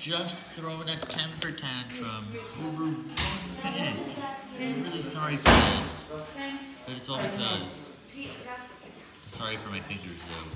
just thrown a temper tantrum over one minute. I'm really sorry for this, but it's all because. Sorry for my fingers though.